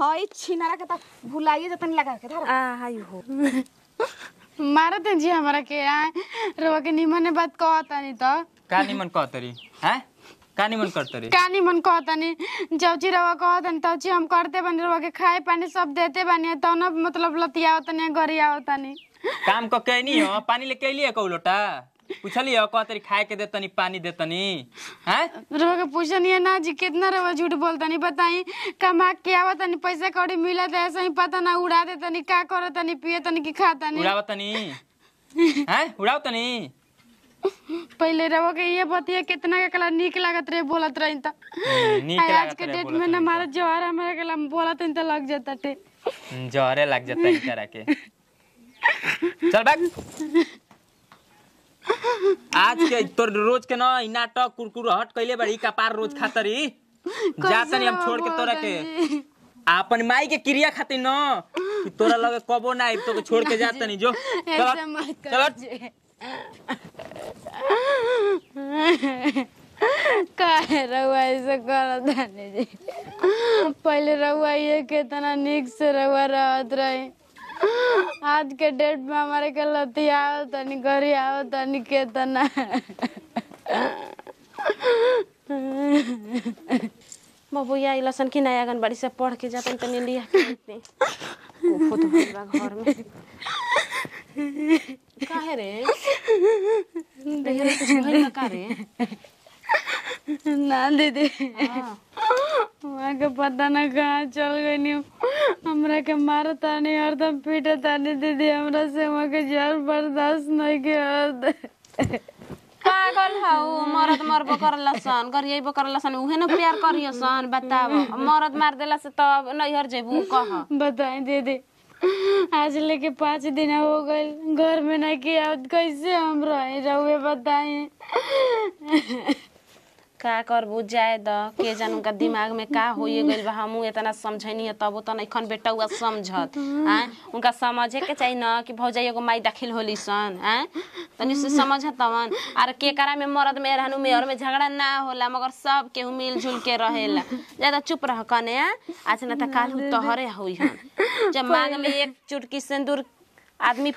हई छिनारा के त भुलाइए जतन लगा के धर। आ हाय हो। मारत जी हमारा के आए रवा के निमन बात कहता नहीं तो। का निमन कहतरी हैं? का निमन करतरी का निमन कहता नहीं जौची रवा कहता नहीं तौची हम करते बनी रवा के खाए पानी सब देते बनी तो ना मतलब लतियावत नहीं गरियावत नहीं काम क के नहीं हो? पानी लेके अइली कौ लोटा पूछली हो कहतरी खाए के देतनी पानी देतनी हैं? रवा पूछनी है ना जी कितना रवा झूठ बोलता नहीं बताई कमा के आवत नहीं पैसा कौड़ी मिलत है ऐसा ही पता ना उड़ा देता नहीं का करत नहीं पिए तनी की खाता नहीं उड़ावतनी? हैं? उड़ावतनी? पहले रवा के ये बतिया कितना के कला निक लागत रहे बोलत रही त। हम्म, आज के डेट में ना मारा जवार हमारे कला बोलत तो लग जाता टे जहरे लग जाता है तरह के। चल बैग आज के तोर रोज के ना नाटक कुरकुर हट कैले बड़ी कपार रोज खातरी जातनी हम छोड़ के तोरा के। अपन माई के क्रिया खातिर न कि तोरा लगे कबो ना तो छोड़ के जातनी जो। चल चल। काहे रउआ ऐसे करत जी पहले रउआ ये कितना निक से रउआ रहत रही। आज के डेट में हमारे के लतिया आओ तनी घरी आओ तनी केतना बबुआ ई लसन की नया आंगनबाड़ी से पढ़ के जातन तनी लिया तो घर में। काहे रे? देखे रे कुछ भइल का रे? ना दीदी। वहाँ के पता ना कहाँ चल गई नी हमरा के मारता नहीं हरदम पीटता नहीं दीदी। हमरा से वहाँ के जर बर्दाश्त नहीं के पागल हौ मरद मरबो करला सन गरियबो करला सन उहे न प्यार करियो सन बताव मरद मार देला से त अब नैहर जेबू कह। बताएँ दीदी आज लेके पाँच दिन हो गए घर में नहीं किया कैसे हम रहे रहुए बताएँ का करबू जाए द के जान उनका दिमाग में का होइए गइल बा हमहू इतना समझैनी है तब त नइखन बेटा हुआ समझत हैं उनका समझे के चाहिए न कि भौजाई एगो माई दाखिल होली सन हैं तनी से समझत तवन। आर के करा में मरद में रहनु मेहर में झगड़ा ना होला मगर सब केहू मिलजुल के रहेला। ज़्यादा चुप रह कने आज न त काल तोहरे होई हन। जब मांग में एक चुटकी सिंदूर आदमी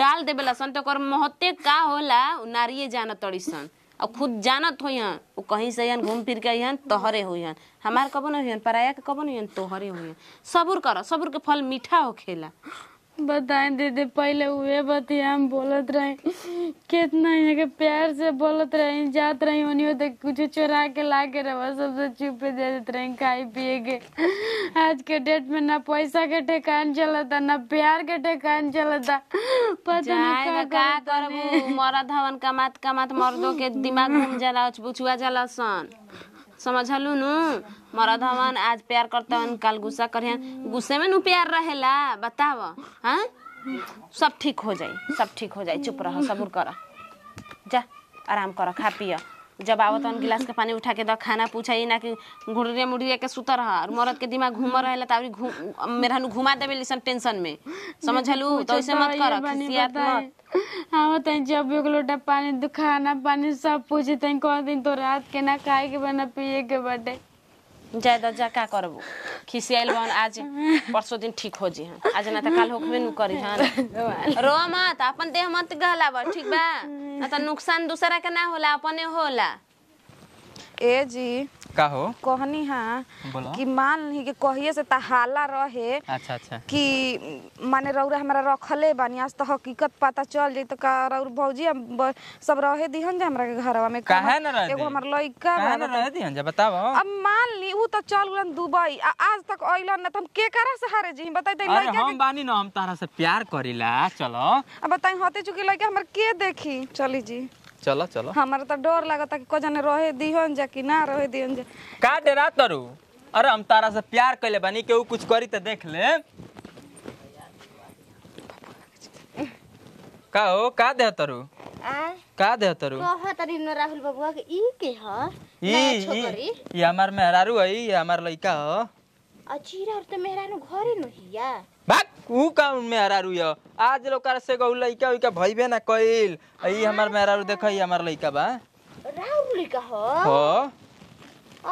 डाल देवेला सन तो ओकर महत्व का होला? नारिये जानत तड़ी सन। और खुद जानत हो कहीं से हन घूम फिर के अहन तोहरे होइहन। हमार कबो न होइहन, पराया के कबो न तोहरे होइहन। सब्र कर, सब्र के फल मीठा होखेला बताएँ दीदी पहले हुए बतिया हम बोलत रहे। कितना यहाँ के प्यार से बोलत रहे जात रही होनी तो कुछ चोरा के ला के रवा सबसे चुपे दे देते रहे खाए पिए के। आज के डेट में ना पैसा के ठेकान चलता ना प्यार के ठेकान चलता। पता नहीं का करबू? मरद हवन कमात कमात मर्दों के दिमाग घूम जाला बुचुआ जाला सन। समझलू नु? मरद हवन आज प्यार करता हन कल गुस्सा करियन गुस्से में नु प्यार रहेला, बताव हाँ? सब ठीक हो जाई, सब ठीक हो जाई, चुप रह, सब्र कर। जा, आराम कर, खा पिया। जब आवत हन गिलास के पानी उठा के द खाना पूछा ना कि घुड़िया मुड़िया के सुतर रहा और मरद के दिमाग घूम रहेला त घूम मेरा नु घुमा देबे लिसन टेंशन में। समझलू? तो ऐसे मत कर खिसियात मत। हाँ। बताएँ जब एक लोटा पानी खाना पानी सब पूछे तन कह दिन तो रात के ना खाए के बना पिए के बटे जाय द जा का करबू? खिसियाइल बन आज परसों दिन ठीक हो जी हन आज ना त काल होखबे नु करी हन रो मत अपन देह मत गहलाब ठीक बा? ना त नुकसान दूसरा के ना होला अपने होला। ए जी। का हो? कहनी हाँ कि मान ली कि कहिए से तहाला रहे अच्छा अच्छा। कि माने रौरा हमारा रखले बानी आज तो हकीकत पता चल जाई तो का रौर भौजी हम सब रहे दिहन जा हमरा के घरवा में। काहे न रहे एगो? हमर लइका काहे न रहे दिहन जा बताओ। अब मान ली ऊ तो चल गलन दुबई आ आज तक अइलन न त हम के करा सहारे जी बताई दे लइका हम बानी ना हम तारा से प्यार करीला चलो। अब बताई होते चुकी लइका हमर के देखी? चली जी। चलो चलो। हमारा तो डर लागता कि कजने रहे दिहन जा कि ना रहे दिहन जा। का डरा तरू। अरे हम तारा से प्यार कैले बानी केहू कुछ करी त देख ले। का हो? का दे तरू? आ? का दे तरू? कह तरी न राहुल बबुआ के ई के ह? ई ई छोकरी? ये हमार मेहरारू है ये हमार लइका हो। अचीरा त मेहरानु घरे न हिया। भाग ऊ कौन मेहरारू यो? आज लोग से गौ लइका उइका भइबे ना कइल। ई हमार मेहरारू देख ई हमार लइका बा। राहुल का ह? हो।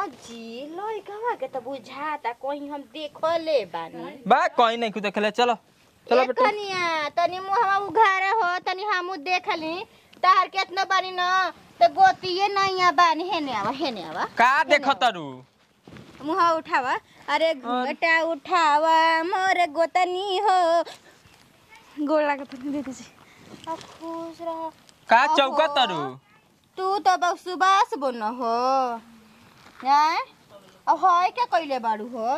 अजी लइकवा के त बुझाता कहीं हम देखले बानी। बा कहीं नहीं कुछ देखले चलो। चलो बेटा। कनिया तनी मुहवा उघारे हो तनी हमू देखली। तहार केतना बानी न त गोतिए नैया बानी हेने आवा हेने आवा का देखो तारू? मुहा उठावा अरे घूंघटा उठावा मोर गोतनी हो गोड़ दीदी जी आ खुश रह का चौका तरु तू तो बस सुबास बोन हो हैं अब है क्या कइले बाड़ू हो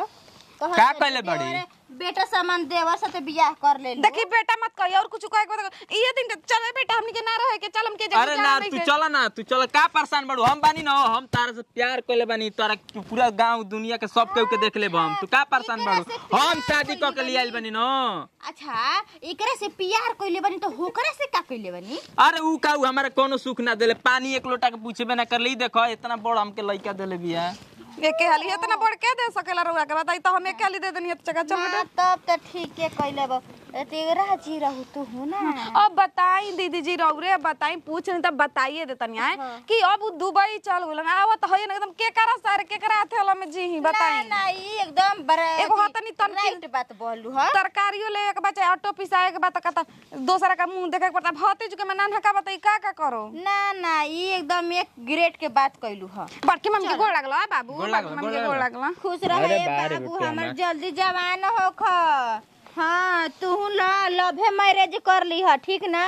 का कइले बाड़ी? बेटा सामान देवा से बियाह कर ले देखी बेटा मत कही और कुछ कहे के ये दिन के चले बेटा हमनी के ना रहे के चल हम के अरे ना तू चल ना तू चल का परेशान बड़ू हम बानी ना हम तारा से प्यार कइले बानी तोरा पूरा गाँव दुनिया के सब केहू के देख लेब हम। तू का परेशान बड़ू हम शादी क के लिए आइल बानी ना। अच्छा एकरे से प्यार कइले बानी तो होकरे से का कइले बानी? अरे ऊ का ऊ हमारा कोनो सुख ना देले पानी एक लोटा के पूछबे ना करली। देखो इतना बड़ हमके लइका देले बिया। एक के हाली इतना बड़ के दे सकेला रउआ के बताई तो हम एक हाली दे देनी चका चल बेटा। हाँ, तब तो ठीक है कइले बा तेरा जी रहू तू हो ना? अब बताई दीदी जी रौरे अब बताई पूछ नहीं तब बताइए दे तनी आए कि अब दुबई चल गेलन आवत है ना एकदम के करा सारे के करा थेला में जी ही बताई। ना ई एकदम एगो ह तनी तनकी- राइट बात बोलू ह? तरकारियो ले के बच्चा ऑटो पिसाए के बात कहता दोसरा का मुँह देखे के पड़ता के मैं बताई का का करो? ना ना ई एकदम एक ग्रेट के बात कइलू ह। बड़की मम्मी के गोड़ लागला बाबू। गोड़ लागला, मम्मी गोड़ लागला। लागला। खुश रहे बाबू हमर जल्दी जवान होख। हाँ तू ल लभे मैरिज कर ली ह ठीक ना?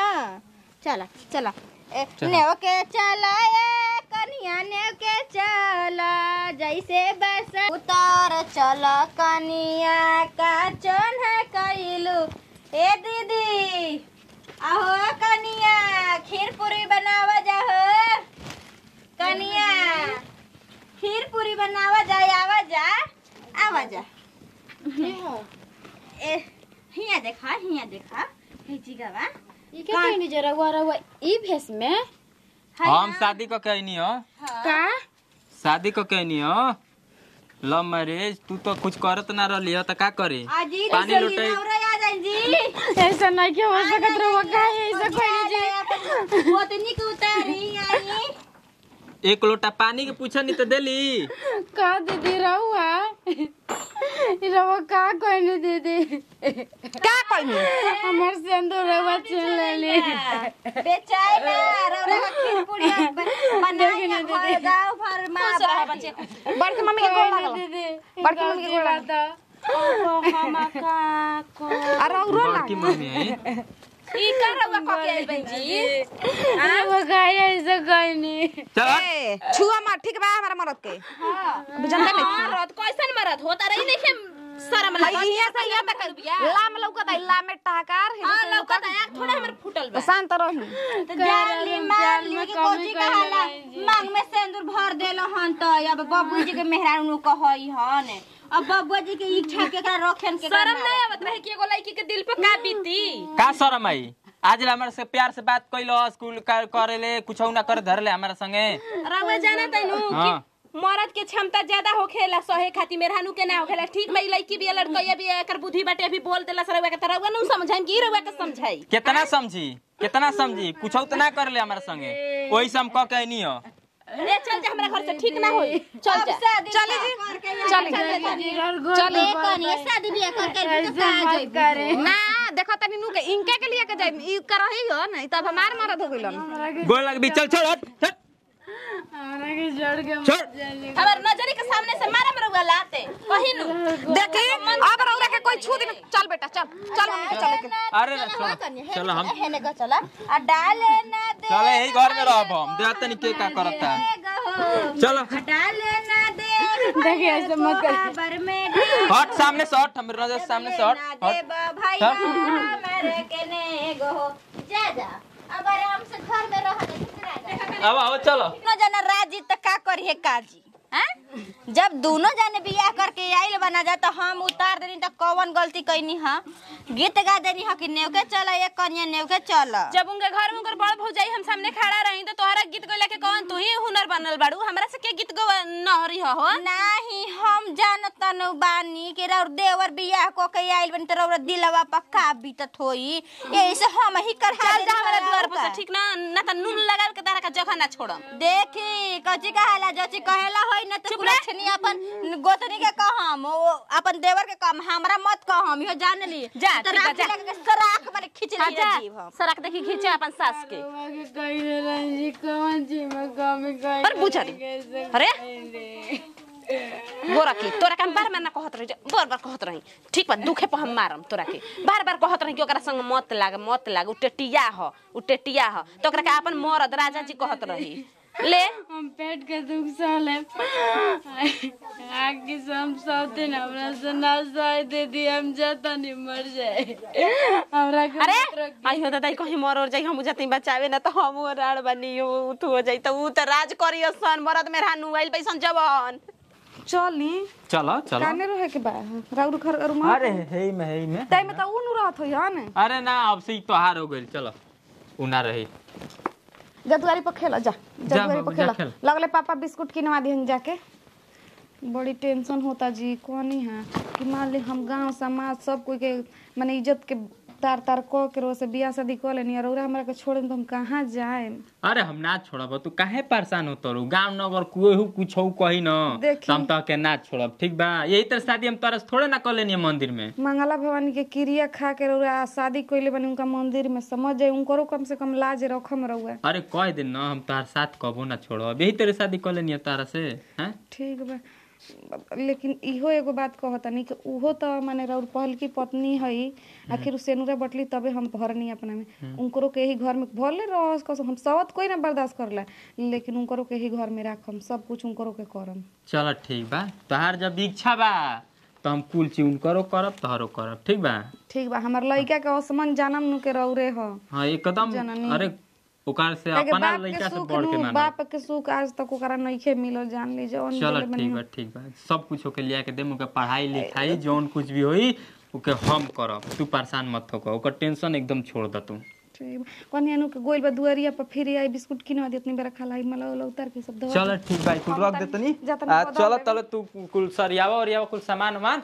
चला चला। ए, नेव के चला ए कनिया नेव के चला। जैसे बस उतार चल कनिया का चोन है कइलू ए दीदी आहो कनिया खीर पूरी बनावा जाहो कनिया खीर पूरी बनावा जाए आवा जा आवा जा हिया देखा हिया देखा हे जिगावा ये क्या कहनी जरा हुआ रहुआ ई भेस में हम शादी क के आइनी हो का शादी क के आइनी हो लव मैरिज तू तो कुछ करत ना रहली हो त का करे पानी जी ऐसा नहीं क्यों हो सकत रहुआ का ऐसा कहनी जी गोतनी के उतारी आई एक लोटा पानी के पूछा नहीं तो देली। का दे दे रहुआ रहुआ का कहने दे दे का कहने? हमर से अंदर रहुआ चल ले। बेचारे रहुआ की पूरी बनाई के खोल फार भर मां बड़के मम्मी के गोड़ लागल। बड़के मम्मी के गोड़ लागल। अरे रो ना मम्मी ई का रउआ क के आइल बहन जी रहुआ का ऐसा कहनी चल छुआ मार ठीक बा हमारा मरद के अभी जानते नहीं मरद कैसन मरद होता रही नहीं शर्म लगा यहाँ से यहाँ तक लाम लौकत है लाम टाकार हाँ है थोड़ा हमर फुटल बा। शांत रही। तो जाली माली के कोची कहाला मांग में सिंदूर भर देलो हन त। अब बबू जी के मेहरारू कहई हन। अब बबुआ जी के इच्छा केकरा रखेन के शर्म नहीं आवत रहे कि एगो लड़की के दिल पे का बीती? का शरम आई? आज हमारे से प्यार से बात कैलो स्कूल कर करेले कुछ ना करे धरले हमारे संगे। रउआ जाना तैनु। कि मर्द के क्षमता ज़्यादा होखेला सहे खातिर मेहरानू के ना होखेला। ठीक भाई लड़की भी लड़कइया भी एकर बुद्धि बाटे अभी बोल देला रउआ के तरह। नु समझाई कि रउआ के समझाई? कितना समझी? कितना समझी? कुछ तो ना करले हमारे संगे। वही से हम कह के नहीं हो ए चल जा हमरा घर से ठीक ना होई। चल जा। चले जी। चल चले कनी शादी बियाह करके भी तो का जइबू ना देखो तनी नु के इनके के लिए के जाई ई करही हो नहीं तब हमार मरद हो गइलन गोल लग भी चल छोड़ हट। के नजरी के सामने से मारा मरुआ लाते कहीं नु देखी अब रौरा के कोई छू दिन। चल बेटा चल चल मम्मी के चले के अरे चलो हम हेने का चला आ। डाले ना दे चले यही घर में रहब हम। देखते नहीं के का करता चलो। डाले ना दे देखिए ऐसे मत कर। बराबर में हट सामने से हट हमारे नज़र सामने से हट हट। भैया मेरे के ने गो। जा जा अब आराम से घर में रह अब आओ चलो। इतना जना राज़ी तो का करिए काजी हैं? जब दोनों जने बियाह करके आइल बना जा तो हम उतार देनी तो कौन गलती कैनी हा? गीत गा देनी हा कि नेव के चल एक कन्या नेव के चल। जब उनके घर में उनकर बड़ भौजाई हम सामने खड़ा रही तो तोहरा गीत गइला के कौन तू ही हुनर बनल बाड़ू हमरा से के गीत गवा नहरी हो नाही हम जानत न बानी कि रौर देवर बियाह को के आइल बनी तो रौर दिलवा पक्का बीतत होई यही से हम ही कर चल जा हमारे द्वार पर ठीक ना? ना त नून लगा के तारा का जगह ना छोड़म। देखी कची कहाला जची कहेला होई न तो लक्षणी अपन गोतनी के कहम अपन देवर के कहम हमरा मत कहम इहो जान ली जा, तो ठीक जा। सराख माने खींच हाँ, ली जा। जीव हम। सड़क देखी खींचे अपन सास के रंजी कौन चीज़ में कमी कहिले अरे पूछा दे। कैसे अरे। की तोरा के बार बार ना कहत रही बार बार कहत रही। ठीक बा दुखे पर हम मारम तोरा के। बार बार कहत रही कि ओकरा संग मत लाग मत लाग उ टेटिया ह उ टेटिया ह। तो ओकरा के अपन मरद राजा जी कहत रही। ले। हम पेट के दुख सहले आगे हम सहते न हमरा से ना सह दे दी हम जाता नहीं मर जाए हमरा अरे आई हो दादा कहीं मर और जाई हम जतई बचावे ना तो हम राड़ बनी उ तू हो जाई तो उ त राज करियो सन मरद में रानू आइल बैसन जवान। चली चलो चलो काने रहे के बा राउर घर और माँ। अरे हे में हे में ताई में त उ नु। रहत होई हन अरे ना अब से ही त्योहार हो गइल चलो। उना रही। जदुआरी पर खेला जा जदुआरी पर खेला। लगले पापा बिस्कुट किनवा दिहन जाके। बड़ी टेंशन होता जी कोनी है? कि मान ली हम गाँव समाज सब कोई के माने इज़्ज़त के तार तार क के रो से बियाह शादी क लेनी और हमरा के छोड़ तो हम कहाँ जाए? अरे हम ना छोड़ब तू काहे परेशान होतो रू गाँव नगर कोई कुछ कही न। हम तो के ना छोड़ब ठीक बा? यही तरह शादी हम तरस थोड़े ना कर लेनी मंदिर में। मंगला भवानी के क्रिया खा के रउरा शादी कइले बनी उनका मंदिर में समझ जाए उनको कम से कम लाज रखम रउआ अरे कह दिन ना हम तार साथ कबो ना छोड़ब। यही तरह शादी कर लेनी तारा से हैं? ठीक बा। लेकिन इहो एगो बात कहतनी कि उहो त माने रउर पहल की पत्नी हई आखिर सेनुरा बटली तबे हम भरनी अपना में उनकरो के ही घर में भले रहस कस हम सवत कोई ना बर्दाश्त करला लेकिन उनकरो के ही घर में राखम सब कुछ उनकरो के करम। चलो ठीक बा तोहार जब इच्छा बा तो हम कुल चीज़ उनकरो करब तोहरो करब ठीक बा? ठीक बा हमर लइका के असमन जानम नु के रउरे ह। हाँ एकदम अरे ओकार से अपना लड़का से बढ़ के नु माना बाप के सुख आज तक ओकरा नइखे मिलल जान ली जवन चलो ठीक बा ठीक बा। सब कुछ ओके लिया के देम ओके पढ़ाई लिखाई जौन कुछ भी होई ओके हम करब। तू परेशान मत हो ओकर टेंशन एकदम छोड़ द तू। ठीक बा। के गोइल बा दुआरिया पर फिर आई बिस्कुट किनवा दी उतनी बेरा खालाई मला वाला उतार के सब दवा चलो ठीक बा कुल रख दे तनी आ चलो तले तू कुल सरियावा और यावा कुल सामान वामान